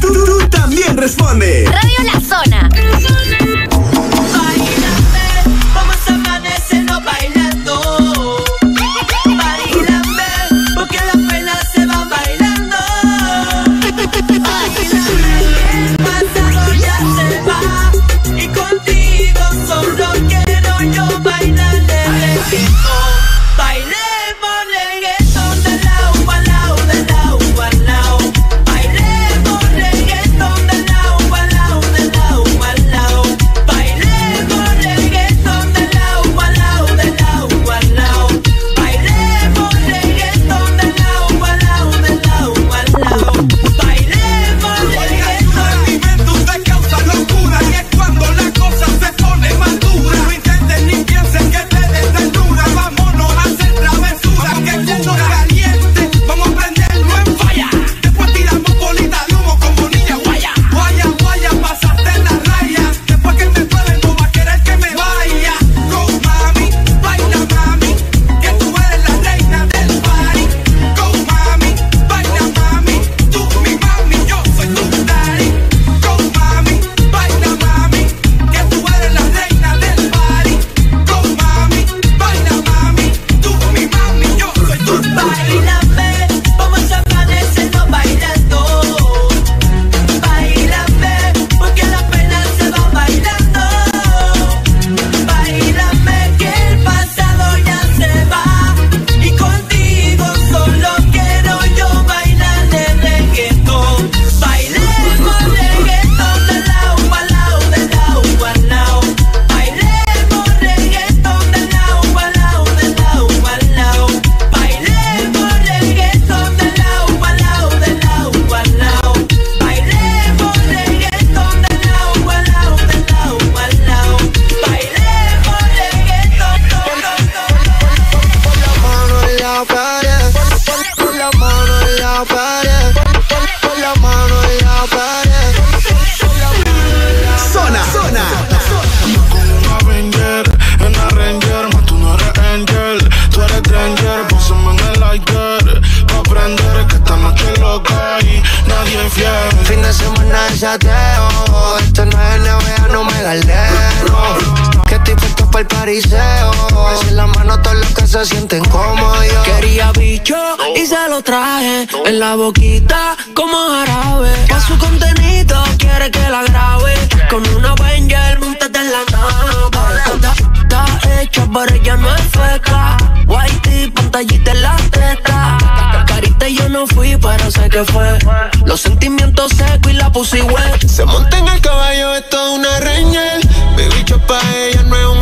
Tú, también responde. Radio La la boquita como jarabe. Pa' su contenido quiere que la grabe. Con una Wenger montate en la nave. Está, hecha, pero ella no es feca. Whitey, pantallita en la teta. Carita yo no fui, pero sé que fue. Los sentimientos secos y la pussy wet. Se monta en el caballo, esto es una reñel. Mi bicho pa' ella no es un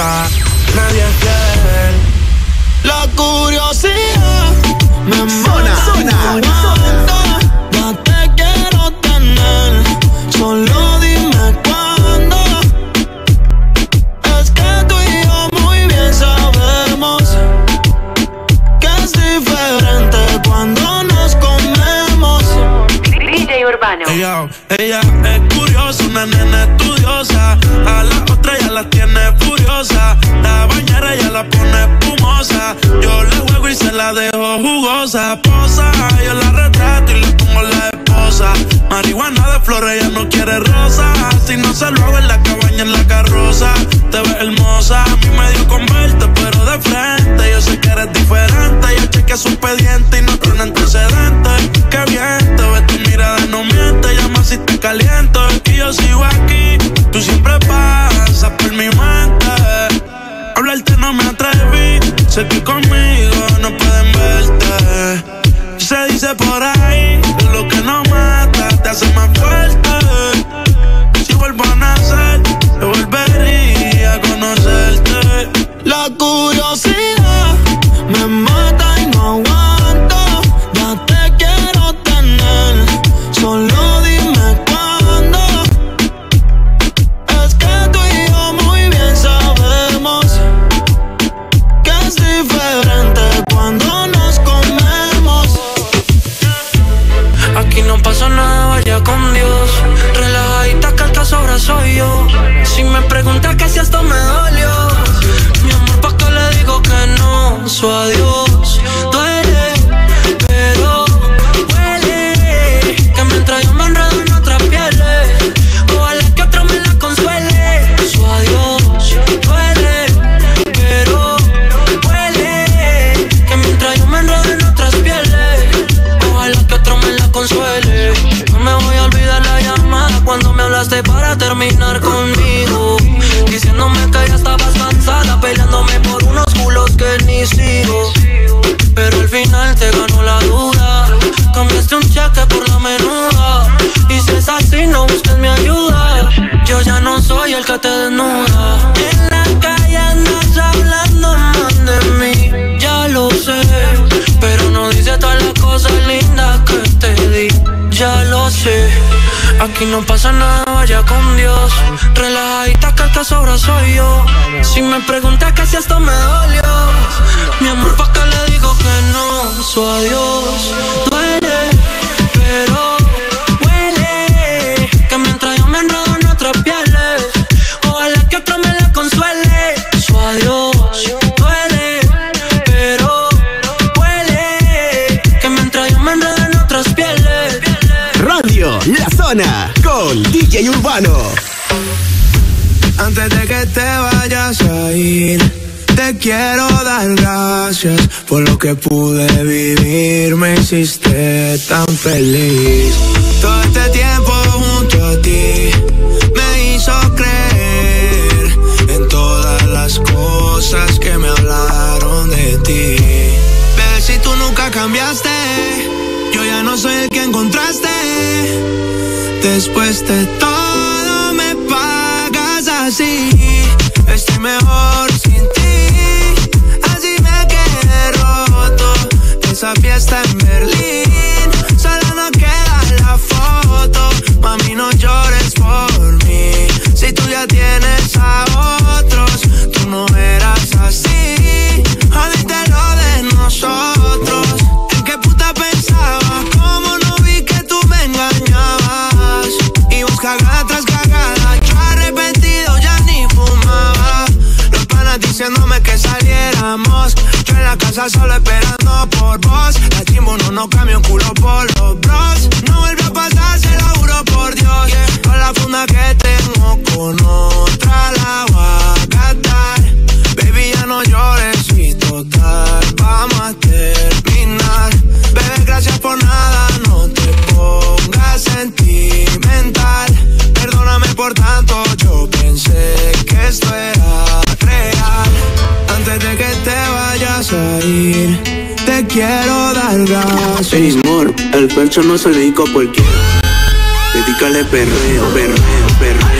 noche Rosa, posa. Soy el que te desnuda. En la calle andas hablando mal de mí, ya lo sé. Pero no dice todas las cosas lindas que te di, ya lo sé. Aquí no pasa nada, vaya con Dios. Relajadita que esta sobra soy yo. Si me preguntas que si esto me dolió, mi amor, ¿pa' que le digo que no? Su adiós Con DJ Urbano. Antes de que te vayas a ir, te quiero dar gracias por lo que pude vivir. Me hiciste tan feliz. Todo este tiempo Después de todo cagada tras cagada. Yo arrepentido ya ni fumaba. Los panas diciéndome que saliéramos. Yo en la casa solo esperando por vos. La chimbo no nos cambia un culo por los bros. No vuelve a pasar, se lo juro por Dios. Con la funda que tengo con otra la voy a gastar. Baby, ya no llores y total, vamos a terminar. Bebé, gracias por nada, no te pongas sentimental. Perdóname por tanto, yo pensé que esto era real. Antes de que te vayas a ir, te quiero dar gracias. Ey, amor, el percho no se dedica a cualquiera. Dedícale perreo, perreo, perreo,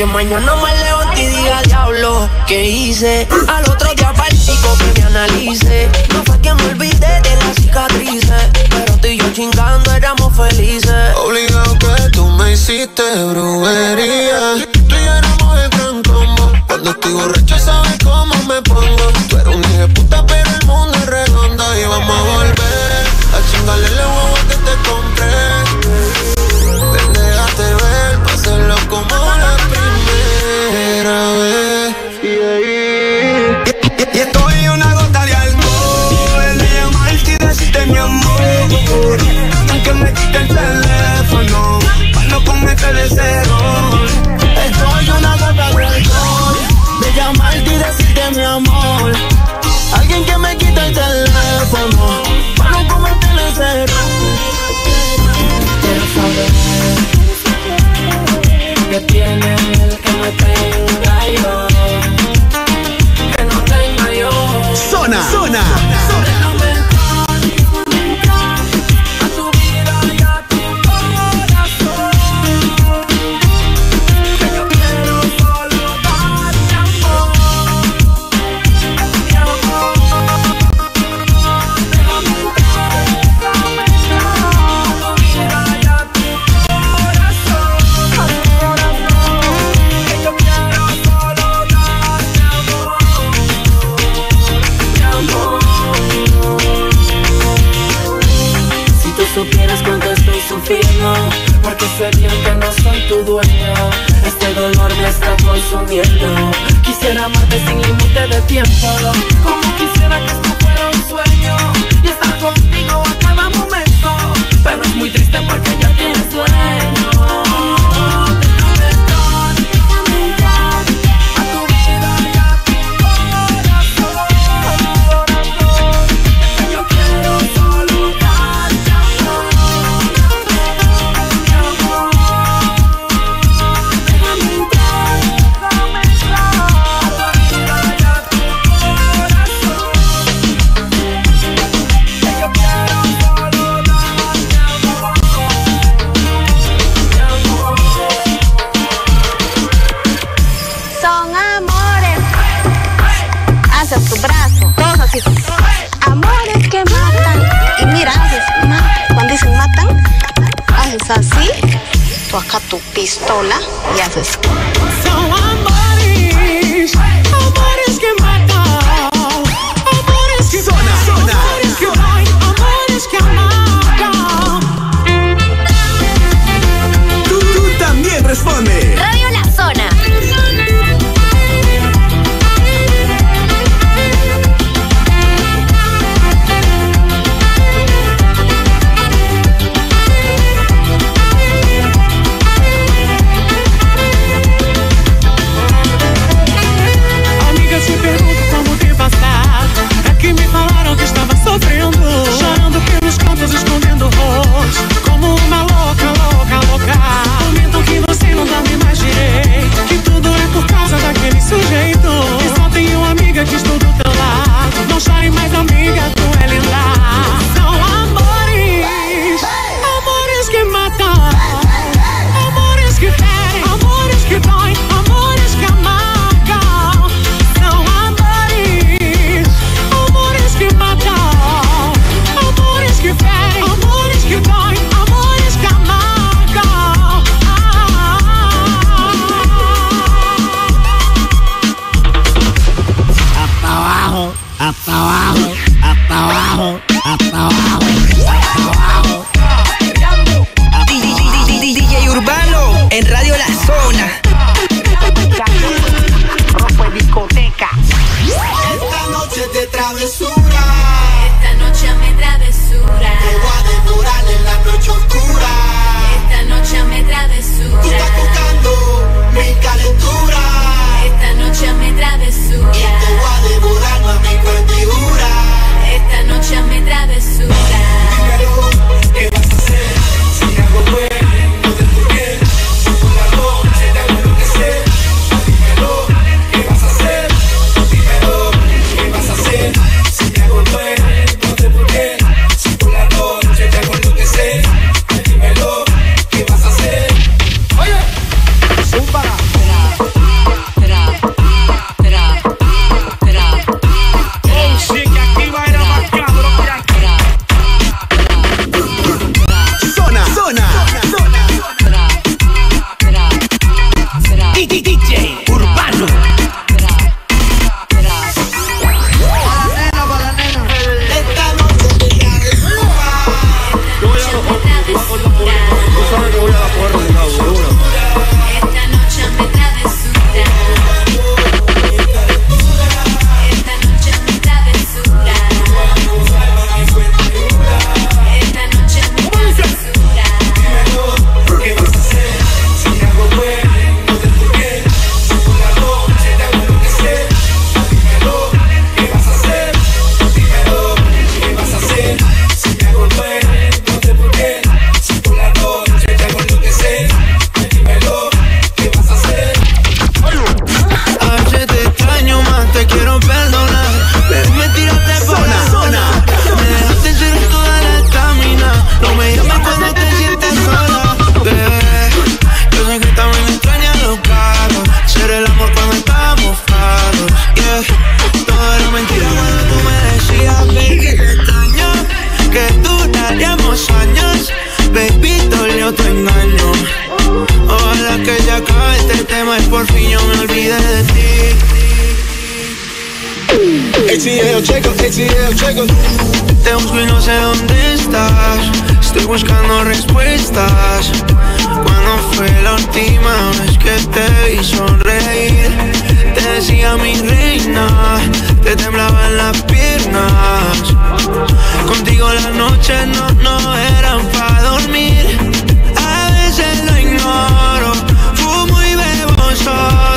Que mañana me levante y diga diablo, ¿qué hice? Al otro día para el chico que me analice. No fue que me olvidé de las cicatrices. Pero tú y yo chingando éramos felices. Obligado que tú me hiciste brujería. Tú y yo éramos el gran combo. Cuando estoy borracho, sabes cómo me pongo. Tú eres un hijo puta, pero el mundo es redondo. Y vamos a volver a chingarle la huevo que te compré. Cancelar tu pistola y haces por fin yo me olvidé de ti. Checo. Te busco y no sé dónde estás. Estoy buscando respuestas. ¿Cuándo fue la última vez que te vi sonreír? Te decía mi reina, te temblaban las piernas. Contigo la noche no, no eran para dormir. sure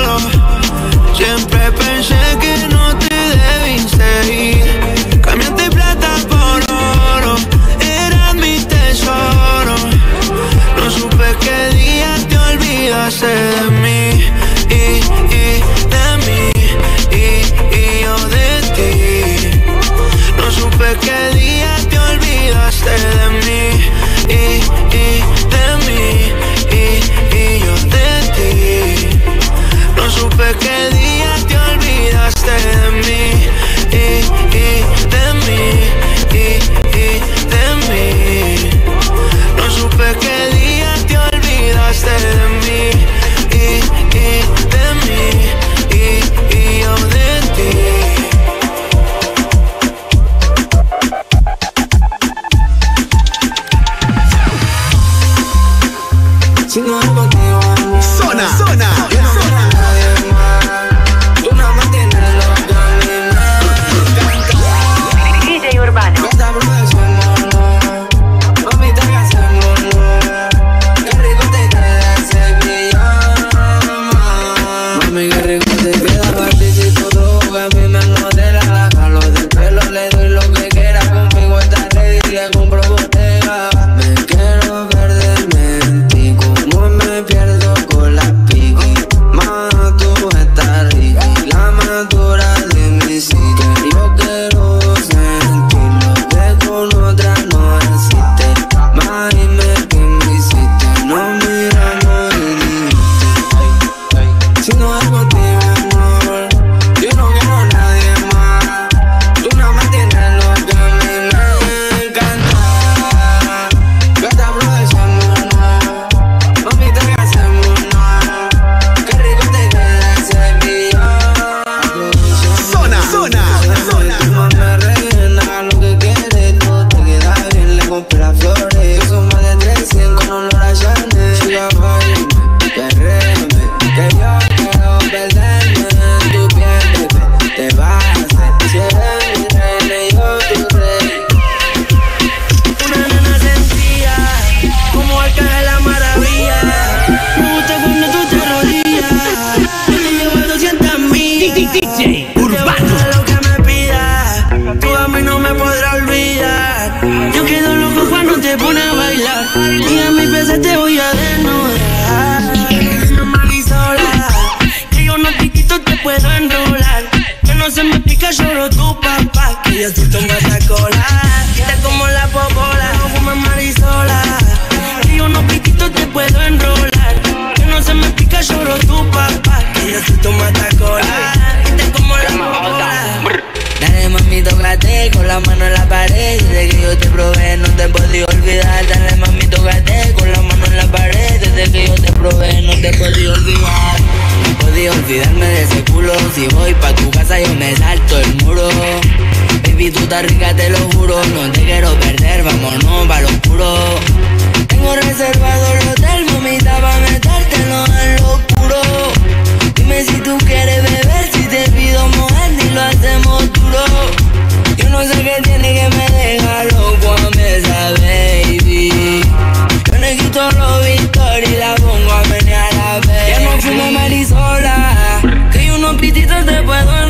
She know I'm. Sona, Sona. Más y mamito gaté con la mano en la pared. Desde que yo te probé, no te podía olvidar. Dale mami gaté con la mano en la pared. Desde que yo te probé, no te podía olvidar. No podía olvidarme de ese culo. Si voy pa' tu casa, yo me salto el muro. Baby, tú estás rica, te lo juro. No te quiero perder, vámonos pa' lo oscuro. Tengo reservado el hotel, mamita, pa' metértelo en lo oscuro. Dime si tú quieres beber, si te pido mojar, ni lo hacemos duro no sé qué tiene que me deja loco a mesa, baby. Yo no quito los victorias y la pongo a menear a baby. Ya no fumo marisola, que unos pititos te puedo